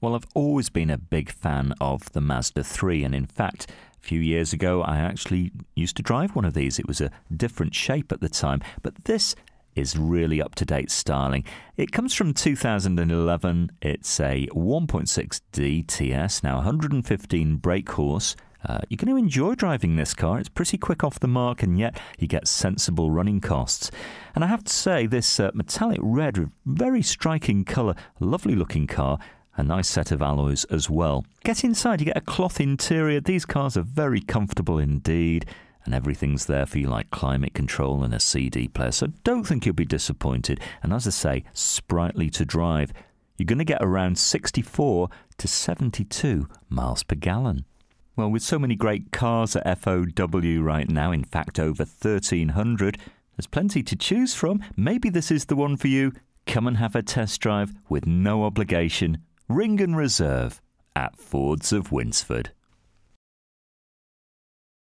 Well, I've always been a big fan of the Mazda 3, and in fact, a few years ago, I actually used to drive one of these. It was a different shape at the time, but this is really up to date styling. It comes from 2011. It's a 1.6 DTS, now 115 brake horse. Uh, you're going to enjoy driving this car. It's pretty quick off the mark, and yet you get sensible running costs. And I have to say, this uh, metallic red, very striking colour, lovely looking car, a nice set of alloys as well. Get inside, you get a cloth interior. These cars are very comfortable indeed and everything's there for you like climate control and a CD player. So don't think you'll be disappointed. And as I say, sprightly to drive. You're going to get around 64 to 72 miles per gallon. Well, with so many great cars at FOW right now, in fact, over 1,300, there's plenty to choose from. Maybe this is the one for you. Come and have a test drive with no obligation. Ring and reserve at Fords of Winsford.